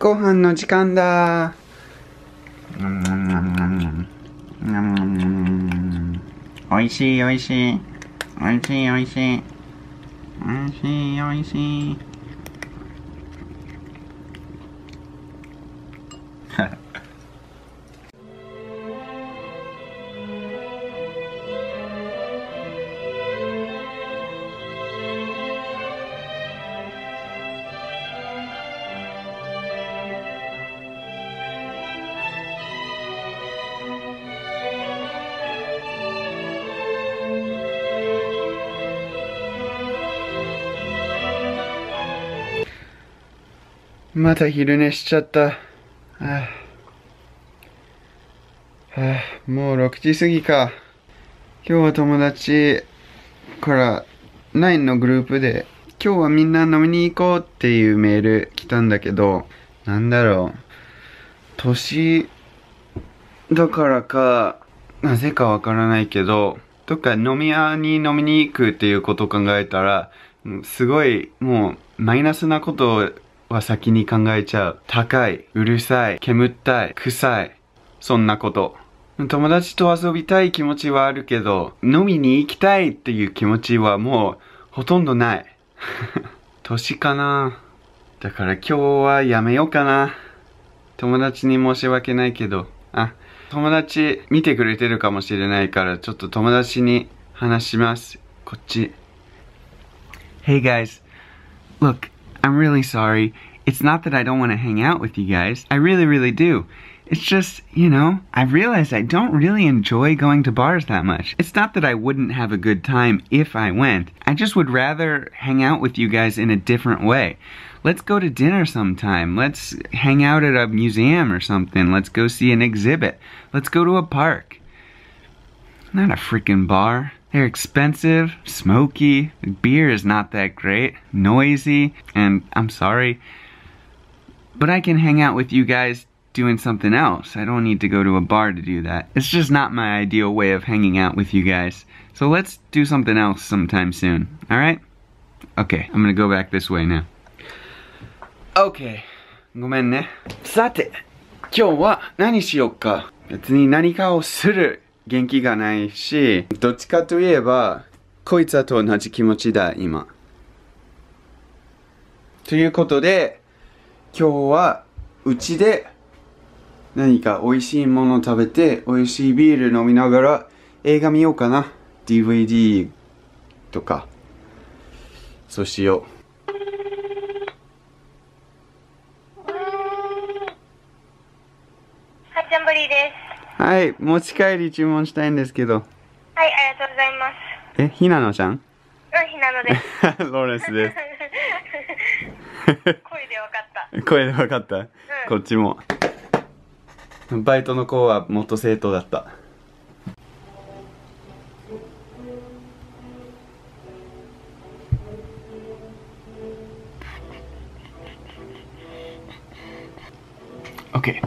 ご飯の時間だ。おいしいおいしいおいしいおいしいおいしいおいしいまた昼寝しちゃった。はあはあ、もう6時過ぎか。今日は友達から LINE のグループで今日はみんな飲みに行こうっていうメール来たんだけど、なんだろう。年だからか、なぜかわからないけど、どっか飲み屋に飲みに行くっていうことを考えたら、すごいもうマイナスなことをは先に考えちゃう。高い、うるさい、煙ったい、臭い。そんなこと。友達と遊びたい気持ちはあるけど、飲みに行きたいっていう気持ちはもうほとんどない。年かな。だから今日はやめようかな。友達に申し訳ないけど、あ、友達見てくれてるかもしれないからちょっと友達に話します。こっち。Hey guys, look, I'm really sorry. It's not that I don't want to hang out with you guys. I really, really do. It's just, you know, I realized I don't really enjoy going to bars that much. It's not that I wouldn't have a good time if I went. I just would rather hang out with you guys in a different way. Let's go to dinner sometime. Let's hang out at a museum or something. Let's go see an exhibit. Let's go to a park. Not a freaking bar. They're expensive, smoky, beer is not that great, noisy, and I'm sorry. But I can hang out with you guys doing something else. I don't need to go to a bar to do that. It's just not my ideal way of hanging out with you guys. So let's do something else sometime soon, alright? Okay, I'm gonna go back this way now. Okay. ごめんね。さて、今日は何しようか。別に何かをする 元気がないし、どっちかといえば、こいつと同じ気持ちだ、今。ということで、今日はうちで何か美味しいもの食べて、美味しいビール飲みながら映画見ようかな。DVD とか。そうしよう。はい、ジャンボリーです。はい、持ち帰り注文したいんですけど。はい、ありがとうございます。え、ひなのちゃん？うん、ひなのです。ローレンスです。声でわかった。声で分かった、こっちも。バイトの子は元生徒だった。OK。